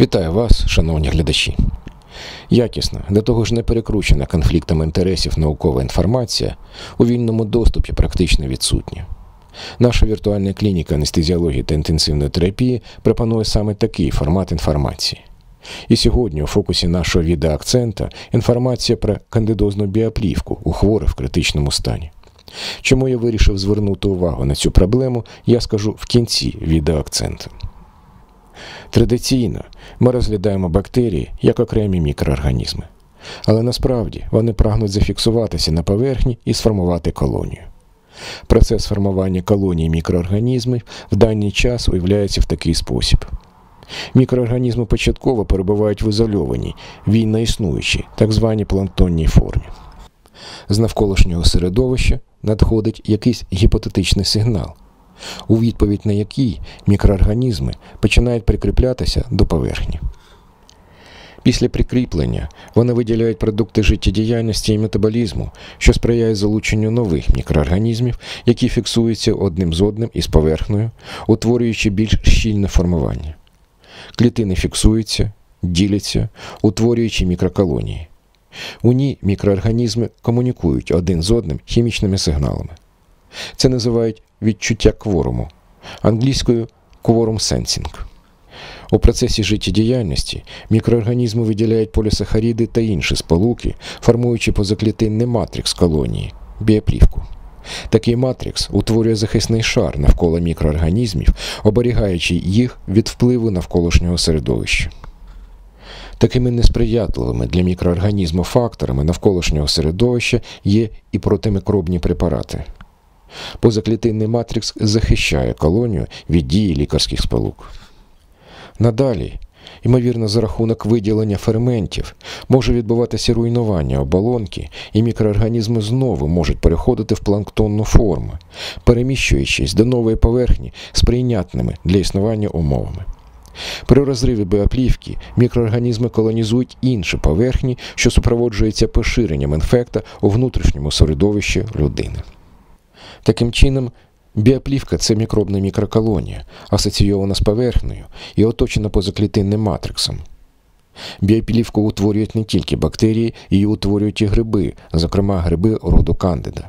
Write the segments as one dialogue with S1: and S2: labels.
S1: Вітаю вас, шановні глядачі. Якісна, до того ж не перекручена конфліктами інтересів наукова інформація у вільному доступі практично відсутня. Наша віртуальна клініка анестезіології та інтенсивної терапії пропонує саме такий формат інформації. І сьогодні у фокусі нашого відеоакцента інформація про кандидозну біоплівку у хворих в критичному стані. Чому я вирішив звернути увагу на цю проблему, я скажу в кінці відеоакценту. Традиційно ми розглядаємо бактерії як окремі мікроорганізми, але насправді вони прагнуть зафіксуватися на поверхні і сформувати колонію. Процес формування колонії мікроорганізмів в даний час уявляється в такий спосіб. Мікроорганізми початково перебувають в ізольованій, вільно існуючій, так званій планктонній формі. З навколишнього середовища надходить якийсь гіпотетичний сигнал, у відповідь на який мікроорганізми починають прикріплятися до поверхні. Після прикріплення вони виділяють продукти життєдіяльності і метаболізму, що сприяє залученню нових мікроорганізмів, які фіксуються одним з одним із поверхнею, утворюючи більш щільне формування. Клітини фіксуються, діляться, утворюючи мікроколонії. У ній мікроорганізми комунікують один з одним хімічними сигналами. Це називають відчуття кворуму, англійською quorum sensing. У процесі життєдіяльності мікроорганізми виділяють полісахаріди та інші сполуки, формуючи позаклітинний матрикс колонії біоплівку. Такий матрикс утворює захисний шар навколо мікроорганізмів, оберігаючи їх від впливу навколишнього середовища. Такими несприятливими для мікроорганізму факторами навколишнього середовища є і протимікробні препарати. Позаклітинний матрикс захищає колонію від дії лікарських сполук. Надалі, ймовірно, за рахунок виділення ферментів, може відбуватися руйнування оболонки, і мікроорганізми знову можуть переходити в планктонну форму, переміщуючись до нової поверхні з прийнятними для існування умовами. При розриві біоплівки мікроорганізми колонізують інші поверхні, що супроводжуються поширенням інфекта у внутрішньому середовищі людини. Таким чином, біоплівка це мікробна мікроколонія, асоційована з поверхнею і оточена позаклітинним матриксом. Біоплівку утворюють не тільки бактерії, її утворюють і гриби, зокрема гриби роду кандида.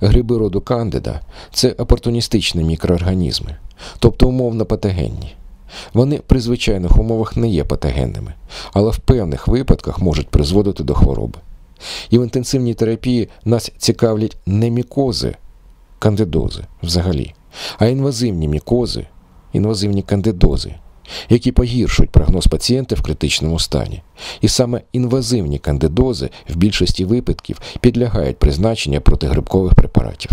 S1: Гриби роду кандида це опортуністичні мікроорганізми, тобто умовно патогенні. Вони при звичайних умовах не є патогенними, але в певних випадках можуть призводити до хвороби. І в інтенсивній терапії нас цікавлять не мікози, кандидози взагалі, а інвазивні мікози, інвазивні кандидози, які погіршують прогноз пацієнта в критичному стані. І саме інвазивні кандидози в більшості випадків підлягають призначенню протигрибкових препаратів.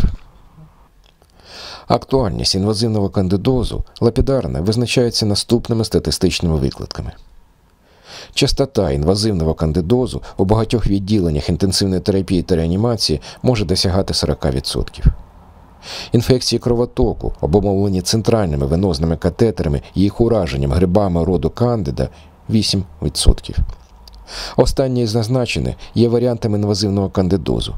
S1: Актуальність інвазивного кандидозу лапідарна визначається наступними статистичними викладками. Частота інвазивного кандидозу у багатьох відділеннях інтенсивної терапії та реанімації може досягати 40%. Інфекції кровотоку, обумовлені центральними венозними катетерами і їх ураженням грибами роду кандида 8%. Останні з назначених є варіантами інвазивного кандидозу.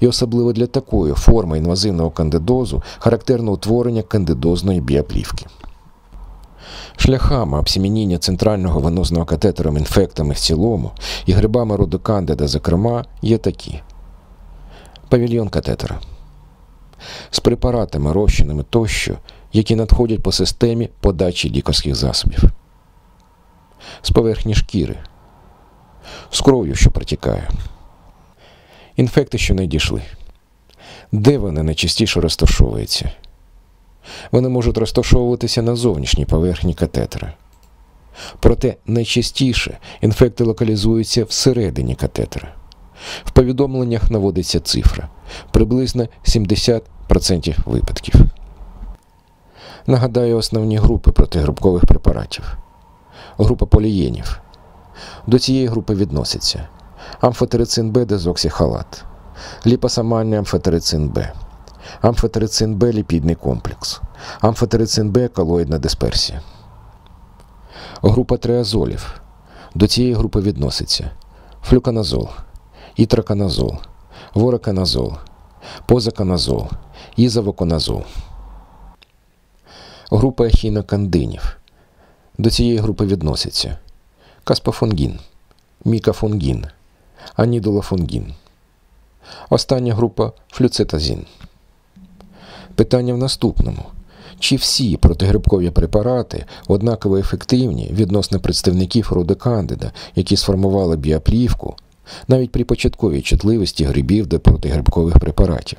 S1: І особливо для такої форми інвазивного кандидозу характерно утворення кандидозної біоплівки. Шляхами обсімініння центрального венозного катетером інфектами в цілому і грибами роду кандида, зокрема, є такі: павільйон катетера з препаратами, розчинами тощо, які надходять по системі подачі лікарських засобів, з поверхні шкіри, з кров'ю, що протікає. Інфекти, що не дійшли. Де вони найчастіше розташовуються? Вони можуть розташовуватися на зовнішній поверхні катетера. Проте найчастіше інфекти локалізуються всередині катетера. В повідомленнях наводиться цифра приблизно 70% випадків. Нагадаю основні групи протигрибкових препаратів. Група полієнів. До цієї групи відносяться амфотерицин Б дезоксихалат, ліпосомальний амфотерицин Б, амфотерицин Б ліпідний комплекс, амфотерицин Б колоїдна дисперсія. Група триазолів. До цієї групи відноситься флюканазол, ітроканазол, вороканазол, позаканазол, ізовоконазол. Група ехінокандинів. До цієї групи відносяться каспофунгін, мікафунгін, анідолофунгін. Остання група флюцетазін. Питання в наступному. Чи всі протигрибкові препарати однаково ефективні відносно представників роду Кандида, які сформували біоплівку, навіть при початковій чутливості грибів до протигрибкових препаратів?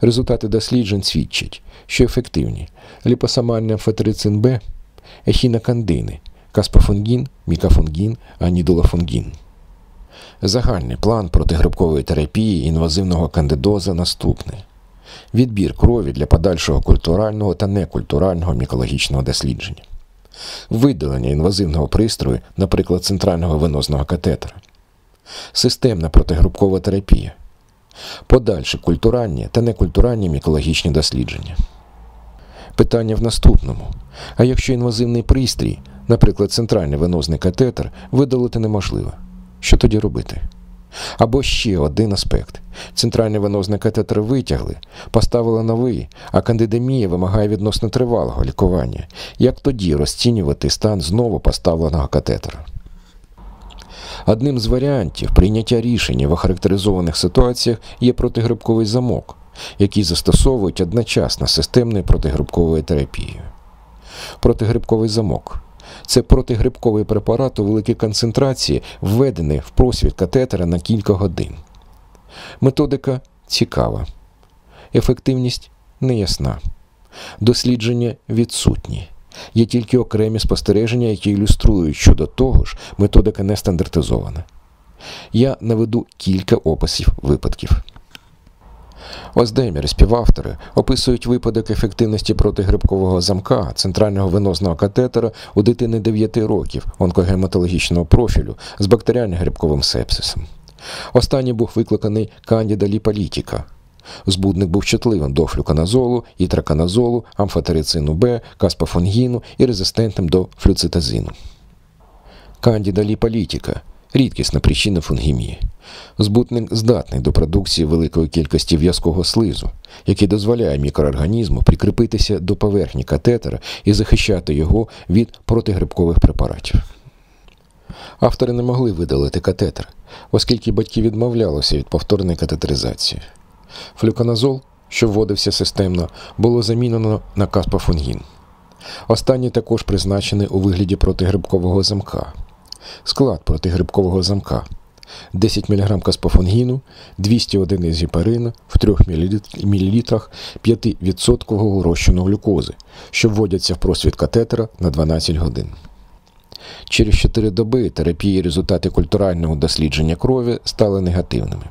S1: Результати досліджень свідчать, що ефективні ліпосомальний амфотерицин Б, ехінокандини, каспофунгін, мікафунгін, анідолофунгін. Загальний план протигрибкової терапії інвазивного кандидоза наступний. Відбір крові для подальшого культурального та некультурального мікологічного дослідження. Видалення інвазивного пристрою, наприклад, центрального венозного катетера. Системна протигрибкова терапія. Подальші культуральні та некультуральні мікологічні дослідження. Питання в наступному. А якщо інвазивний пристрій, наприклад, центральний венозний катетер, видалити неможливо, що тоді робити? Або ще один аспект. Центральний венозний катетер витягли, поставили новий, а кандидемія вимагає відносно тривалого лікування. Як тоді розцінювати стан знову поставленого катетера? Одним з варіантів прийняття рішення в охарактеризованих ситуаціях є протигрибковий замок, який застосовують одночасно системною протигрибковою терапією. Протигрибковий замок це протигрибковий препарат у великій концентрації, введений в просвіт катетера на кілька годин. Методика цікава. Ефективність неясна. Дослідження відсутні. Є тільки окремі спостереження, які ілюструють щодо того ж, методика не стандартизована. Я наведу кілька описів випадків. Оздемір співавтори описують випадок ефективності протигрибкового замка центрального венозного катетера у дитини 9 років онкогематологічного профілю з бактеріальним грибковим сепсисом. Останній був викликаний кандіда ліпалітіка. Збудник був чутливим до флюканазолу, ітраканазолу, амфотерицину Б, каспофонгіну і резистентним до флюцитазину. Кандіда ліпалітіка рідкісна причина фунгімії. Збутник здатний до продукції великої кількості в'язкого слизу, який дозволяє мікроорганізму прикріпитися до поверхні катетера і захищати його від протигрибкових препаратів. Автори не могли видалити катетер, оскільки батьки відмовлялися від повторної катетеризації. Флюконазол, що вводився системно, було замінено на каспофунгін. Останній також призначений у вигляді протигрибкового замка. Склад протигрибкового замка 10 мг каспофонгіну, 200 одиниць гіпарину в 3 мл 5% розчину глюкози, що вводяться в просвіт катетера на 12 годин. Через 4 доби терапії результати культурального дослідження крові стали негативними.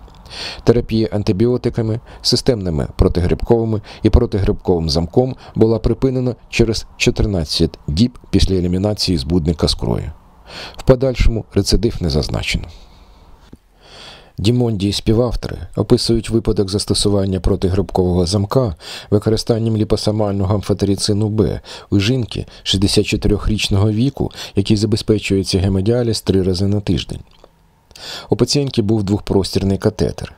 S1: Терапія антибіотиками, системними протигрибковими і протигрибковим замком була припинена через 14 діб після елімінації збудника з крові. В подальшому рецидив не зазначено. Дімонді і співавтори описують випадок застосування протигрибкового замка використанням ліпосомального амфотерицину Б у жінки 64-річного віку, який забезпечується гемодіаліз три рази на тиждень. У пацієнтки був двохпростірний катетер.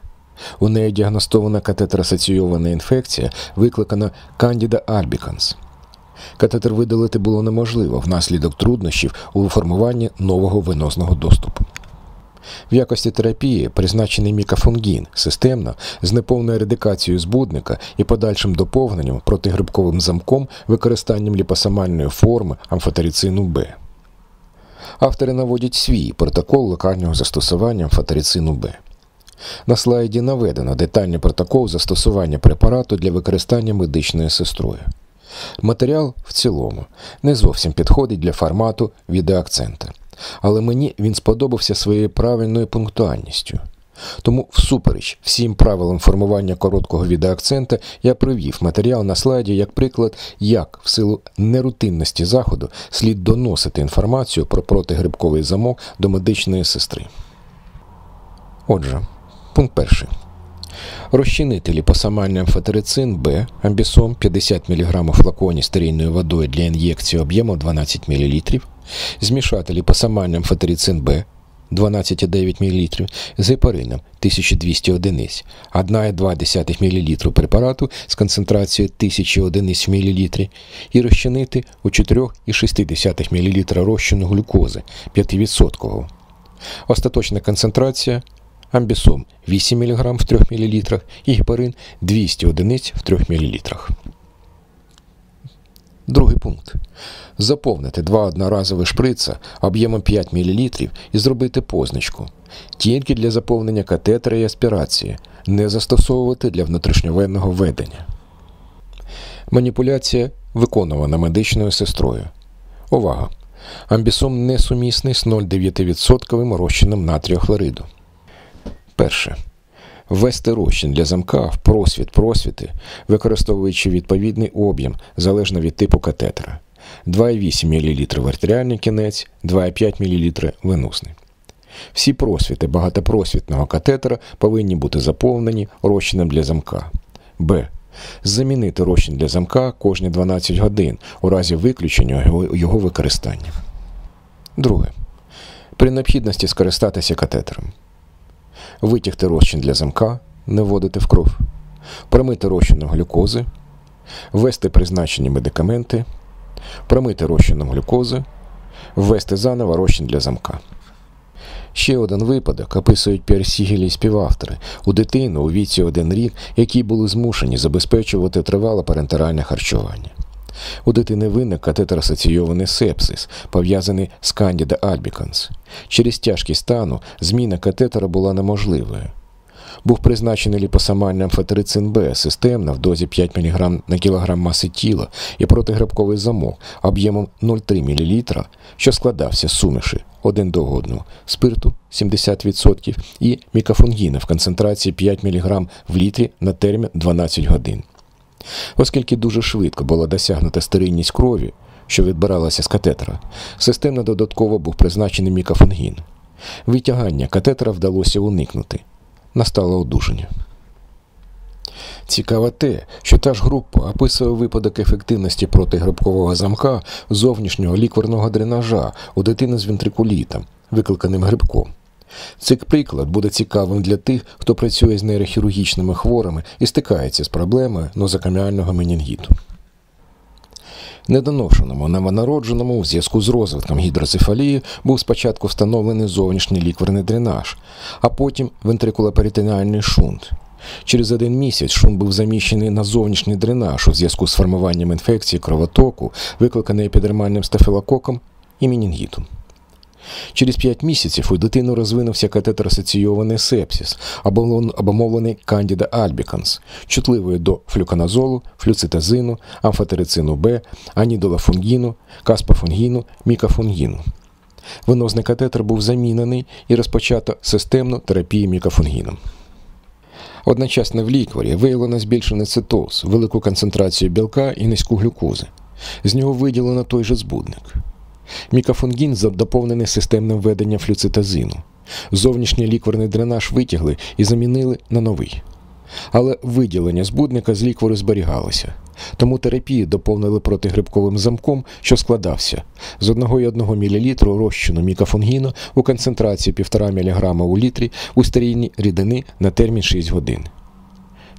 S1: У неї діагностована катетер-асоційована інфекція, викликана Candida albicans. Катетер видалити було неможливо внаслідок труднощів у формуванні нового венозного доступу. В якості терапії призначений мікафунгін системно з неповною редикацією збудника і подальшим доповненням протигрибковим замком використанням ліпосомальної форми амфотерицину Б. Автори наводять свій протокол локального застосування амфотерицину Б. На слайді наведено детальний протокол застосування препарату для використання медичною сестрою. Матеріал в цілому не зовсім підходить для формату відеоакцента, але мені він сподобався своєю правильною пунктуальністю. Тому, всупереч всім правилам формування короткого відеоакцента, я привів матеріал на слайді як приклад, як в силу нерутинності заходу слід доносити інформацію про протигрибковий замок до медичної сестри. Отже, пункт перший. Розчинити ліпосомальний амфотерицин Б амбісом 50 мг флаконі стерильною водою для ін'єкції об'ємом 12 мл, змішати ліпосомальний амфотерицин Б 12,9 мл з гепарином 1200 одиниць, 1,2 мл препарату з концентрацією 1000 одиниць в мл і розчинити у 4,6 мл розчину глюкози 5%. Остаточна концентрація амбісом 8 мг в 3 мл і гепарин 200 одиниць в 3 мл. Другий пункт. Заповнити два одноразові шприца об'ємом 5 мл і зробити позначку. Тільки для заповнення катетера і аспірації, не застосовувати для внутрішньовенного введення. Маніпуляція виконувана медичною сестрою. Увага! Амбісом несумісний з 0,9% розчином натрію хлориду. Перше. Ввести розчин для замка в просвіт просвіти, використовуючи відповідний об'єм залежно від типу катетера. 2,8 мл в кінець, 2,5 мл венусний. Всі просвіти багатопросвітного катетера повинні бути заповнені розчином для замка. Б. Замінити розчин для замка кожні 12 годин у разі виключення його використання. Друге. При необхідності скористатися катетером. Витягти розчин для замка, не вводити в кров, промити розчином глюкози, ввести призначені медикаменти, промити розчином глюкози, ввести заново розчин для замка. Ще один випадок описують Піарсігелі і співавтори у дитину у віці один рік, які були змушені забезпечувати тривале парентеральне харчування. У дитини виник катетер-асоційований сепсис, пов'язаний з Candida albicans. Через тяжкість стану зміна катетера була неможливою. Був призначений ліпосомальний амфотерицин Б системно в дозі 5 мг на кілограм маси тіла і протигрибковий замок об'ємом 0,3 мл, що складався з суміші один до одного спирту 70% і мікафунгіна в концентрації 5 мг в літрі на термін 12 годин. Оскільки дуже швидко була досягнута стерильність крові, що відбиралася з катетера, системно додатково був призначений мікафунгін. Витягання катетера вдалося уникнути. Настало одужання. Цікаво те, що та ж група описує випадок ефективності протигрибкового замка зовнішнього лікварного дренажа у дитини з вентрикулітом, викликаним грибком. Цей приклад буде цікавим для тих, хто працює з нейрохірургічними хворими і стикається з проблемою нозокаміального менінгіту. Недоношеному новонародженому у зв'язку з розвитком гідроцефалії був спочатку встановлений зовнішній лікварний дренаж, а потім вентрикулоперитонеальний шунт. Через один місяць шунт був заміщений на зовнішній дренаж у зв'язку з формуванням інфекції кровотоку, викликаної епідермальним стафілококом і менінгітом. Через 5 місяців у дитину розвинувся катетер-асоційований сепсис, обумовлений Candida albicans, чутливою до флюконазолу, флюцитазину, амфотерицину Б, анідолафунгіну, каспафунгіну, мікафунгіну. Венозний катетер був замінений і розпочато системну терапію мікафунгіном. Одночасно в лікварі виявлено збільшений цитоз, велику концентрацію білка і низьку глюкози. З нього виділено той же збудник. Мікафунгін доповнений системним введенням флюцитазину. Зовнішній лікварний дренаж витягли і замінили на новий. Але виділення збудника з ліквору зберігалося. Тому терапію доповнили протигрибковим замком, що складався з 1,1 мл розчину мікафунгіну у концентрації 1,5 мг у літрі у стерильній рідини на термін 6 годин.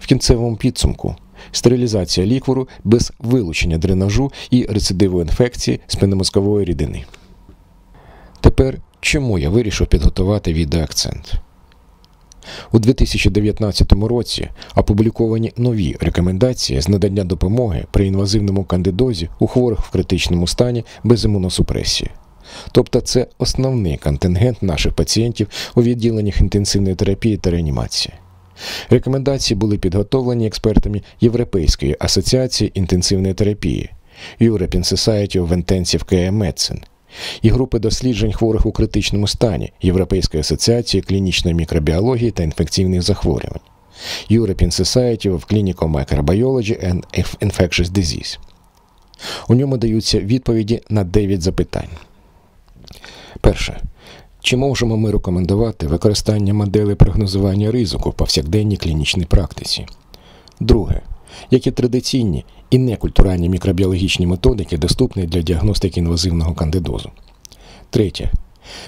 S1: В кінцевому підсумку стерилізація ліквору без вилучення дренажу і рецидиву інфекції спинномозкової рідини. Тепер чому я вирішив підготувати відеоакцент? У 2019 році опубліковані нові рекомендації з надання допомоги при інвазивному кандидозі у хворих в критичному стані без імуносупресії. Тобто це основний контингент наших пацієнтів у відділеннях інтенсивної терапії та реанімації. Рекомендації були підготовлені експертами Європейської асоціації інтенсивної терапії European Society of Intensive Care Medicine і групи досліджень хворих у критичному стані Європейської асоціації клінічної мікробіології та інфекційних захворювань European Society of Clinical Microbiology and Infectious Disease. У ньому даються відповіді на 9 запитань. Перше. Чи можемо ми рекомендувати використання моделей прогнозування ризику в повсякденній клінічній практиці? Друге. Які традиційні і некультуральні мікробіологічні методики доступні для діагностики інвазивного кандидозу? Третє.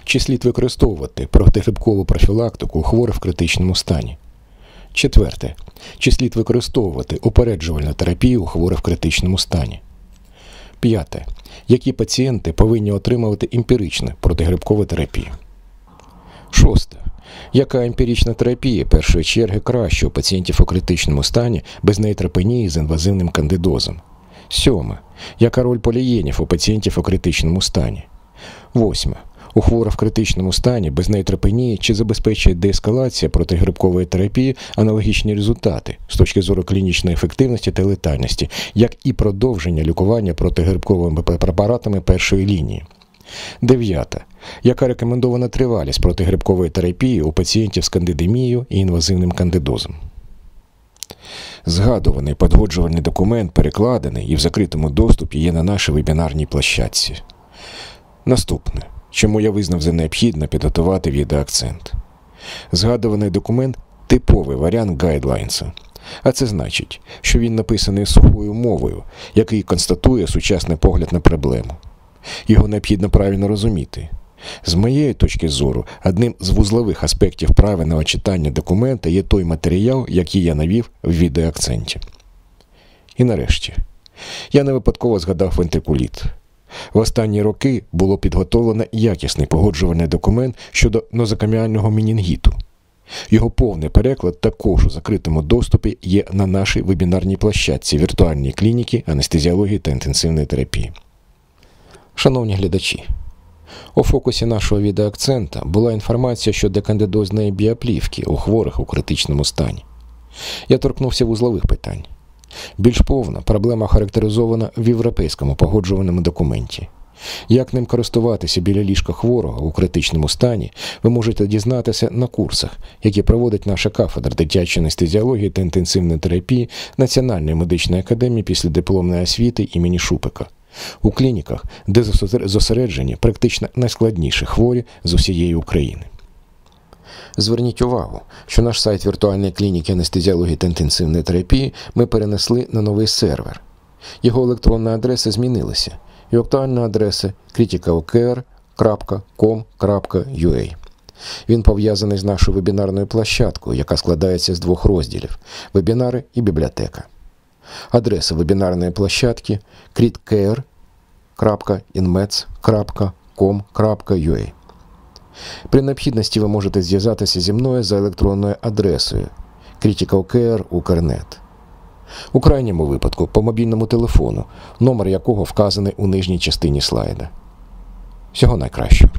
S1: Чи слід використовувати протигрибкову профілактику у хворих в критичному стані? Четверте. Чи слід використовувати упереджувальну терапію у хворих в критичному стані? П'яте. Які пацієнти повинні отримувати емпіричне протигрибкову терапію? Шосте. Яка емпірична терапія першої черги краще у пацієнтів у критичному стані без нейтропенії з інвазивним кандидозом? Сьоме. Яка роль полієнів у пацієнтів у критичному стані? Восьме. У хворих в критичному стані без нейтропенії чи забезпечує деескалація протигрибкової терапії аналогічні результати з точки зору клінічної ефективності та летальності, як і продовження лікування протигрибковими препаратами першої лінії. Дев'ята. Яка рекомендована тривалість протигрибкової терапії у пацієнтів з кандидемією і інвазивним кандидозом? Згадуваний подгоджувальний документ перекладений і в закритому доступі є на нашій вебінарній площадці. Наступне. Чому я визнав за необхідно підготувати відеоакцент. Згадуваний документ типовий варіант гайдлайнса. А це значить, що він написаний сухою мовою, який констатує сучасний погляд на проблему. Його необхідно правильно розуміти. З моєї точки зору, одним з вузлових аспектів правильного читання документа є той матеріал, який я навів в відеоакценті. І нарешті, я не випадково згадав вентрикуліт. В останні роки було підготовлено якісний погоджувальний документ щодо нозокаміального мінінгіту. Його повний переклад також у закритому доступі є на нашій вебінарній площадці віртуальній клініки анестезіології та інтенсивної терапії. Шановні глядачі, у фокусі нашого відеоакцента була інформація щодо кандидозної біоплівки у хворих у критичному стані. Я торкнувся вузлових питань. Більш повна проблема характеризована в європейському погоджуваному документі. Як ним користуватися біля ліжка хворого у критичному стані, ви можете дізнатися на курсах, які проводить наша кафедра дитячої анестезіології та інтенсивної терапії Національної медичної академії після дипломної освіти імені Шупика у клініках, де зосереджені практично найскладніші хворі з усієї України. Зверніть увагу, що наш сайт віртуальної клініки анестезіології та інтенсивної терапії ми перенесли на новий сервер. Його електронна адреса змінилася, і актуальна адреса criticalcare.com.ua. Він пов'язаний з нашою вебінарною площадкою, яка складається з двох розділів вебінари і бібліотека. Адреса вебінарної площадки critcare.inmeds.com.ua При необхідності ви можете зв'язатися зі мною за електронною адресою criticalcare.ukr.net. У крайньому випадку по мобільному телефону, номер якого вказаний у нижній частині слайда. Всього найкращого.